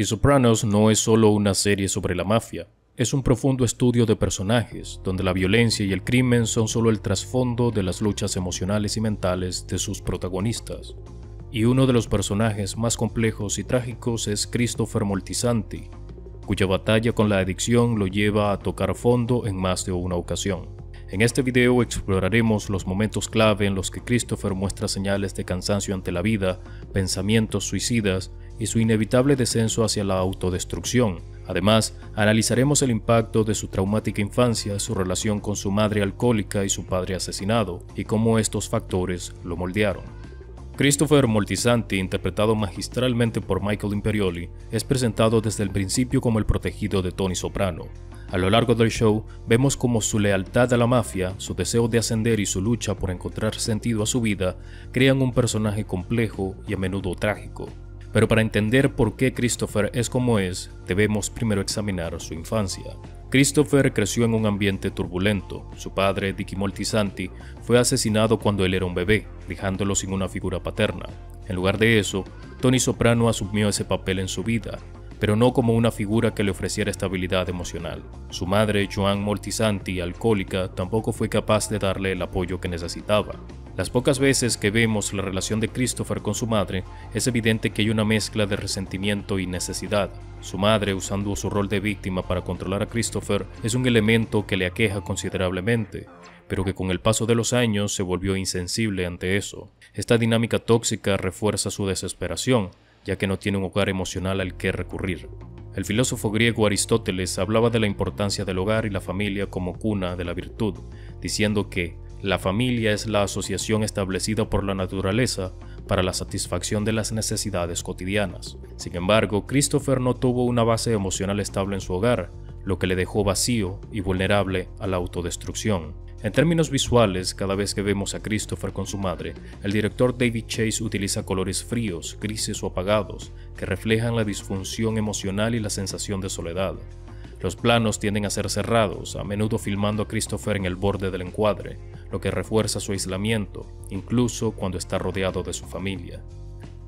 The Sopranos no es solo una serie sobre la mafia, es un profundo estudio de personajes, donde la violencia y el crimen son solo el trasfondo de las luchas emocionales y mentales de sus protagonistas. Y uno de los personajes más complejos y trágicos es Christopher Moltisanti, cuya batalla con la adicción lo lleva a tocar fondo en más de una ocasión. En este video exploraremos los momentos clave en los que Christopher muestra señales de cansancio ante la vida, pensamientos suicidas y su inevitable descenso hacia la autodestrucción, Además, analizaremos el impacto de su traumática infancia, su relación con su madre alcohólica y su padre asesinado, y cómo estos factores lo moldearon. Christopher Moltisanti, interpretado magistralmente por Michael Imperioli, es presentado desde el principio como el protegido de Tony Soprano. A lo largo del show, vemos cómo su lealtad a la mafia, su deseo de ascender y su lucha por encontrar sentido a su vida crean un personaje complejo y a menudo trágico. Pero para entender por qué Christopher es como es, debemos primero examinar su infancia. Christopher creció en un ambiente turbulento. Su padre, Dicky Moltisanti, fue asesinado cuando él era un bebé, dejándolo sin una figura paterna. En lugar de eso, Tony Soprano asumió ese papel en su vida, pero no como una figura que le ofreciera estabilidad emocional. Su madre, Joan Moltisanti, alcohólica, tampoco fue capaz de darle el apoyo que necesitaba. Las pocas veces que vemos la relación de Christopher con su madre, es evidente que hay una mezcla de resentimiento y necesidad. Su madre, usando su rol de víctima para controlar a Christopher, es un elemento que le aqueja considerablemente, pero que con el paso de los años se volvió insensible ante eso. Esta dinámica tóxica refuerza su desesperación, ya que no tiene un hogar emocional al que recurrir. El filósofo griego Aristóteles hablaba de la importancia del hogar y la familia como cuna de la virtud, diciendo que la familia es la asociación establecida por la naturaleza para la satisfacción de las necesidades cotidianas. Sin embargo, Christopher no tuvo una base emocional estable en su hogar, lo que le dejó vacío y vulnerable a la autodestrucción. En términos visuales, cada vez que vemos a Christopher con su madre, el director David Chase utiliza colores fríos, grises o apagados, que reflejan la disfunción emocional y la sensación de soledad. Los planos tienden a ser cerrados, a menudo filmando a Christopher en el borde del encuadre, lo que refuerza su aislamiento, incluso cuando está rodeado de su familia.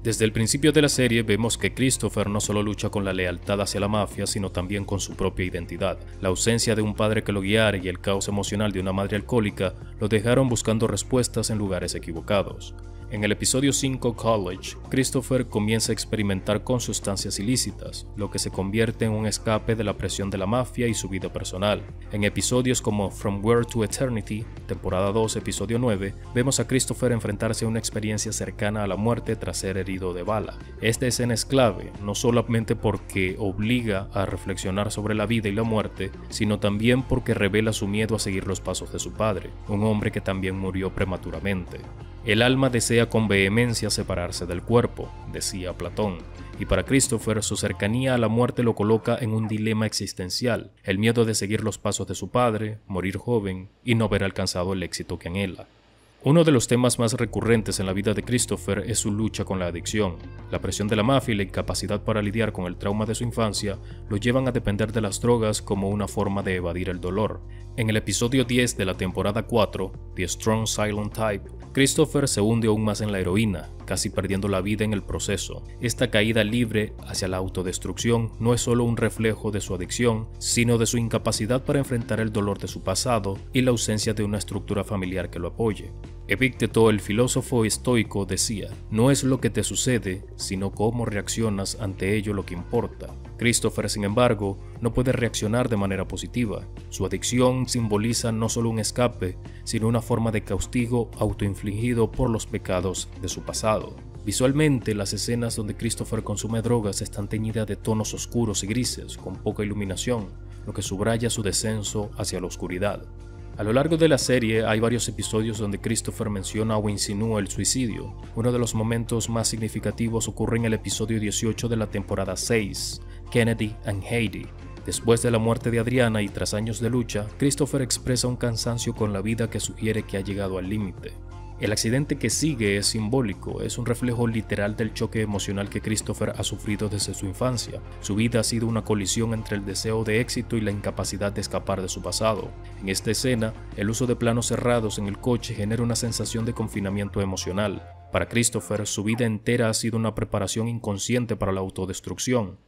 Desde el principio de la serie vemos que Christopher no solo lucha con la lealtad hacia la mafia, sino también con su propia identidad. La ausencia de un padre que lo guiara y el caos emocional de una madre alcohólica lo dejaron buscando respuestas en lugares equivocados. En el episodio 5 College, Christopher comienza a experimentar con sustancias ilícitas, lo que se convierte en un escape de la presión de la mafia y su vida personal. En episodios como From Where to Eternity, temporada 2, episodio 9, vemos a Christopher enfrentarse a una experiencia cercana a la muerte tras ser herido de bala. Esta escena es clave, no solamente porque obliga a reflexionar sobre la vida y la muerte, sino también porque revela su miedo a seguir los pasos de su padre, un hombre que también murió prematuramente. El alma desea con vehemencia separarse del cuerpo, decía Platón, y para Christopher su cercanía a la muerte lo coloca en un dilema existencial, el miedo de seguir los pasos de su padre, morir joven y no haber alcanzado el éxito que anhela. Uno de los temas más recurrentes en la vida de Christopher es su lucha con la adicción. La presión de la mafia y la incapacidad para lidiar con el trauma de su infancia lo llevan a depender de las drogas como una forma de evadir el dolor. En el episodio 10 de la temporada 4, The Strong Silent Type, Christopher se hunde aún más en la heroína, casi perdiendo la vida en el proceso. Esta caída libre hacia la autodestrucción no es solo un reflejo de su adicción, sino de su incapacidad para enfrentar el dolor de su pasado y la ausencia de una estructura familiar que lo apoye. Epicteto, el filósofo estoico, decía, no es lo que te sucede, sino cómo reaccionas ante ello lo que importa. Christopher, sin embargo, no puede reaccionar de manera positiva. Su adicción simboliza no solo un escape, sino una forma de castigo autoinfligido por los pecados de su pasado. Visualmente, las escenas donde Christopher consume drogas están teñidas de tonos oscuros y grises, con poca iluminación, lo que subraya su descenso hacia la oscuridad. A lo largo de la serie hay varios episodios donde Christopher menciona o insinúa el suicidio. Uno de los momentos más significativos ocurre en el episodio 18 de la temporada 6, Kennedy and Heidi. Después de la muerte de Adriana y tras años de lucha, Christopher expresa un cansancio con la vida que sugiere que ha llegado al límite. El accidente que sigue es simbólico, es un reflejo literal del choque emocional que Christopher ha sufrido desde su infancia. Su vida ha sido una colisión entre el deseo de éxito y la incapacidad de escapar de su pasado. En esta escena, el uso de planos cerrados en el coche genera una sensación de confinamiento emocional. Para Christopher, su vida entera ha sido una preparación inconsciente para la autodestrucción.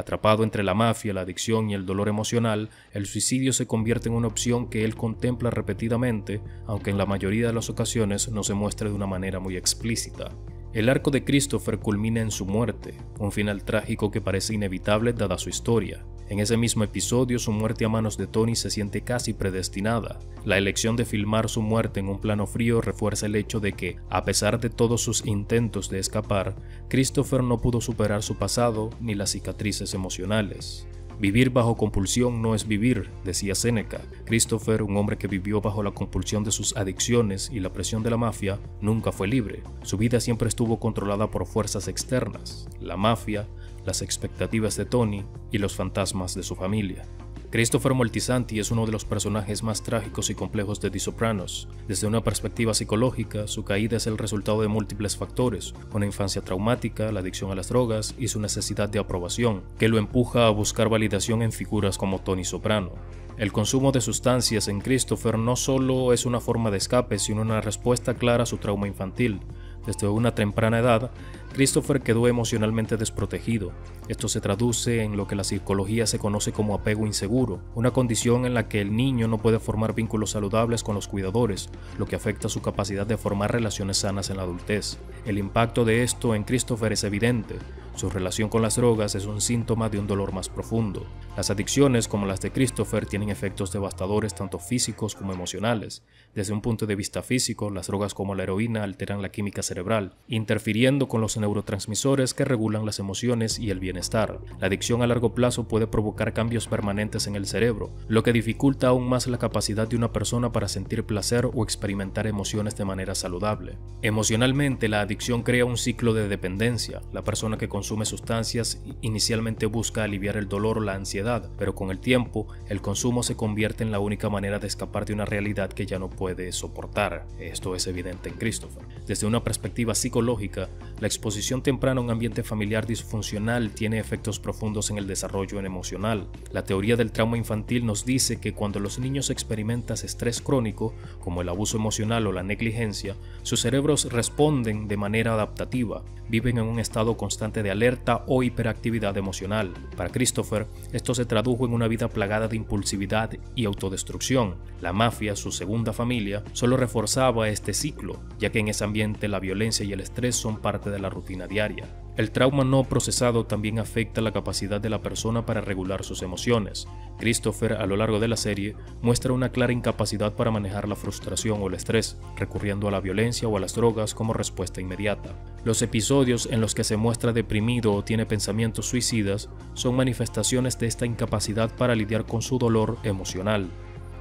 Atrapado entre la mafia, la adicción y el dolor emocional, el suicidio se convierte en una opción que él contempla repetidamente, aunque en la mayoría de las ocasiones no se muestre de una manera muy explícita. El arco de Christopher culmina en su muerte, un final trágico que parece inevitable dada su historia. En ese mismo episodio, su muerte a manos de Tony se siente casi predestinada. La elección de filmar su muerte en un plano frío refuerza el hecho de que, a pesar de todos sus intentos de escapar, Christopher no pudo superar su pasado ni las cicatrices emocionales. Vivir bajo compulsión no es vivir, decía Seneca. Christopher, un hombre que vivió bajo la compulsión de sus adicciones y la presión de la mafia, nunca fue libre. Su vida siempre estuvo controlada por fuerzas externas, la mafia, las expectativas de Tony y los fantasmas de su familia. Christopher Moltisanti es uno de los personajes más trágicos y complejos de The Sopranos. Desde una perspectiva psicológica, su caída es el resultado de múltiples factores, una infancia traumática, la adicción a las drogas y su necesidad de aprobación, que lo empuja a buscar validación en figuras como Tony Soprano. El consumo de sustancias en Christopher no solo es una forma de escape, sino una respuesta clara a su trauma infantil. Desde una temprana edad, Christopher quedó emocionalmente desprotegido. Esto se traduce en lo que la psicología se conoce como apego inseguro, una condición en la que el niño no puede formar vínculos saludables con los cuidadores, lo que afecta su capacidad de formar relaciones sanas en la adultez. El impacto de esto en Christopher es evidente. Su relación con las drogas es un síntoma de un dolor más profundo. Las adicciones, como las de Christopher, tienen efectos devastadores tanto físicos como emocionales. Desde un punto de vista físico, las drogas como la heroína alteran la química cerebral, interfiriendo con los neurotransmisores que regulan las emociones y el bienestar. La adicción a largo plazo puede provocar cambios permanentes en el cerebro, lo que dificulta aún más la capacidad de una persona para sentir placer o experimentar emociones de manera saludable. Emocionalmente, la adicción crea un ciclo de dependencia. La persona que consume sustancias inicialmente busca aliviar el dolor o la ansiedad, pero con el tiempo, el consumo se convierte en la única manera de escapar de una realidad que ya no puede soportar. Esto es evidente en Christopher. Desde una perspectiva psicológica, la exposición exposición temprana a un ambiente familiar disfuncional tiene efectos profundos en el desarrollo emocional. La teoría del trauma infantil nos dice que cuando los niños experimentan estrés crónico, como el abuso emocional o la negligencia, sus cerebros responden de manera adaptativa, viven en un estado constante de alerta o hiperactividad emocional. Para Christopher, esto se tradujo en una vida plagada de impulsividad y autodestrucción. La mafia, su segunda familia, solo reforzaba este ciclo, ya que en ese ambiente la violencia y el estrés son parte de la rutina diaria. El trauma no procesado también afecta la capacidad de la persona para regular sus emociones. Christopher, a lo largo de la serie, muestra una clara incapacidad para manejar la frustración o el estrés, recurriendo a la violencia o a las drogas como respuesta inmediata. Los episodios en los que se muestra deprimido o tiene pensamientos suicidas son manifestaciones de esta incapacidad para lidiar con su dolor emocional.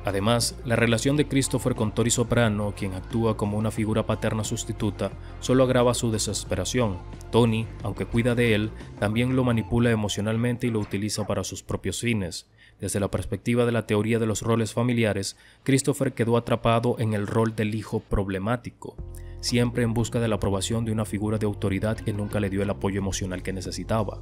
Además, la relación de Christopher con Tori Soprano, quien actúa como una figura paterna sustituta, solo agrava su desesperación. Tony, aunque cuida de él, también lo manipula emocionalmente y lo utiliza para sus propios fines. Desde la perspectiva de la teoría de los roles familiares, Christopher quedó atrapado en el rol del hijo problemático, siempre en busca de la aprobación de una figura de autoridad que nunca le dio el apoyo emocional que necesitaba.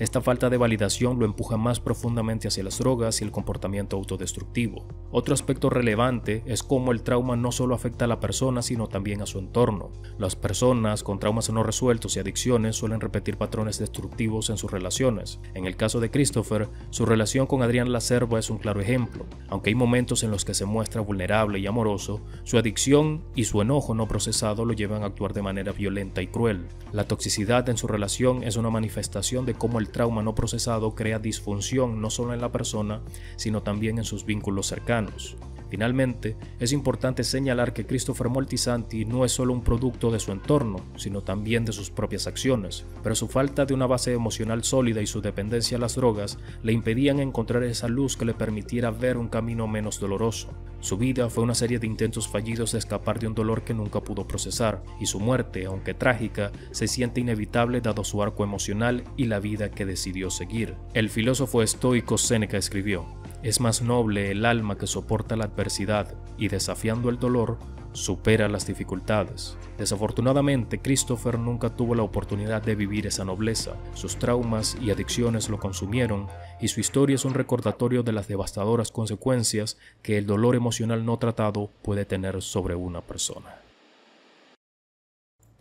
Esta falta de validación lo empuja más profundamente hacia las drogas y el comportamiento autodestructivo. Otro aspecto relevante es cómo el trauma no solo afecta a la persona, sino también a su entorno. Las personas con traumas no resueltos y adicciones suelen repetir patrones destructivos en sus relaciones. En el caso de Christopher, su relación con Adrián Lacerva es un claro ejemplo. Aunque hay momentos en los que se muestra vulnerable y amoroso, su adicción y su enojo no procesado lo llevan a actuar de manera violenta y cruel. La toxicidad en su relación es una manifestación de cómo el trauma no procesado crea disfunción no solo en la persona, sino también en sus vínculos cercanos. Finalmente, es importante señalar que Christopher Moltisanti no es solo un producto de su entorno, sino también de sus propias acciones, pero su falta de una base emocional sólida y su dependencia a las drogas le impedían encontrar esa luz que le permitiera ver un camino menos doloroso. Su vida fue una serie de intentos fallidos de escapar de un dolor que nunca pudo procesar, y su muerte, aunque trágica, se siente inevitable dado su arco emocional y la vida que decidió seguir. El filósofo estoico Séneca escribió, es más noble el alma que soporta la adversidad y desafiando el dolor, supera las dificultades. Desafortunadamente, Christopher nunca tuvo la oportunidad de vivir esa nobleza. Sus traumas y adicciones lo consumieron y su historia es un recordatorio de las devastadoras consecuencias que el dolor emocional no tratado puede tener sobre una persona.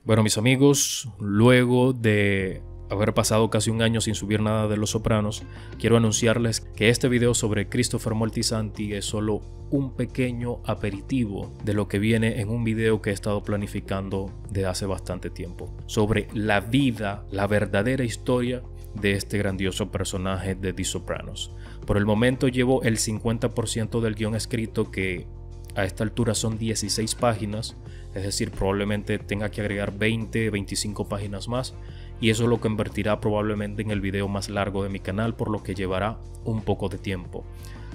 Bueno, mis amigos, luego de haber pasado casi un año sin subir nada de Los Sopranos, quiero anunciarles que este video sobre Christopher Moltisanti es solo un pequeño aperitivo de lo que viene en un video que he estado planificando de hace bastante tiempo, sobre la vida, la verdadera historia de este grandioso personaje de The Sopranos. Por el momento llevo el 50% del guion escrito que a esta altura son 16 páginas, es decir, probablemente tenga que agregar 20, 25 páginas más y eso lo convertirá probablemente en el video más largo de mi canal, por lo que llevará un poco de tiempo.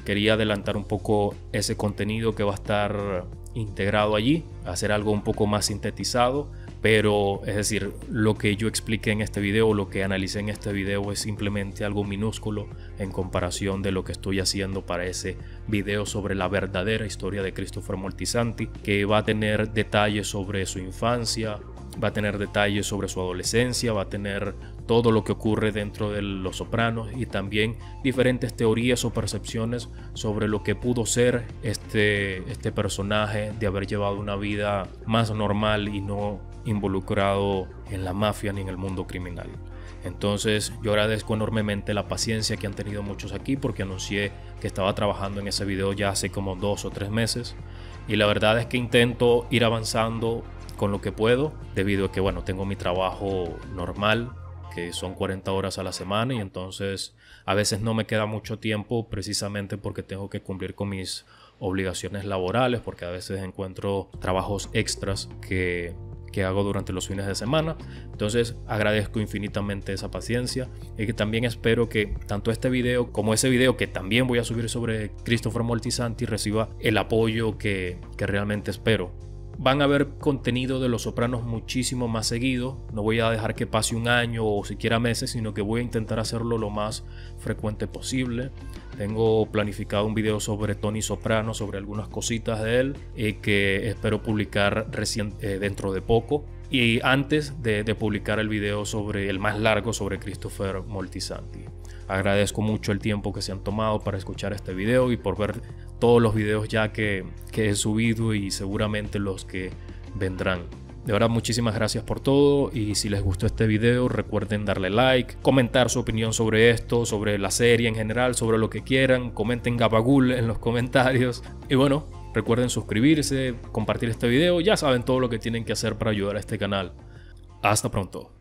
Quería adelantar un poco ese contenido que va a estar integrado allí, hacer algo un poco más sintetizado, pero es decir, lo que yo expliqué en este video, lo que analicé en este video es simplemente algo minúsculo en comparación de lo que estoy haciendo para ese video sobre la verdadera historia de Christopher Moltisanti, que va a tener detalles sobre su infancia, va a tener detalles sobre su adolescencia, va a tener todo lo que ocurre dentro de Los Sopranos y también diferentes teorías o percepciones sobre lo que pudo ser este, este personaje de haber llevado una vida más normal y no involucrado en la mafia ni en el mundo criminal. Entonces yo agradezco enormemente la paciencia que han tenido muchos aquí porque anuncié que estaba trabajando en ese video ya hace como dos o tres meses y la verdad es que intento ir avanzando con lo que puedo, debido a que, bueno, tengo mi trabajo normal, que son 40 horas a la semana, y entonces a veces no me queda mucho tiempo precisamente porque tengo que cumplir con mis obligaciones laborales, porque a veces encuentro trabajos extras que, que hago durante los fines de semana. Entonces agradezco infinitamente esa paciencia y que también espero que tanto este video como ese video que también voy a subir sobre Christopher Moltisanti reciba el apoyo que, que realmente espero van a ver contenido de Los Sopranos muchísimo más seguido. No voy a dejar que pase un año o siquiera meses, sino que voy a intentar hacerlo lo más frecuente posible. Tengo planificado un video sobre Tony Soprano, sobre algunas cositas de él, eh, que espero publicar eh, dentro de poco. Y antes de, publicar el video sobre el más largo sobre Christopher Moltisanti. Agradezco mucho el tiempo que se han tomado para escuchar este video y por ver todos los videos ya que, he subido y seguramente los que vendrán. De verdad, muchísimas gracias por todo y si les gustó este video recuerden darle like, comentar su opinión sobre esto, sobre la serie en general, sobre lo que quieran, comenten Gabagul en los comentarios y bueno, recuerden suscribirse, compartir este video, ya saben todo lo que tienen que hacer para ayudar a este canal. Hasta pronto.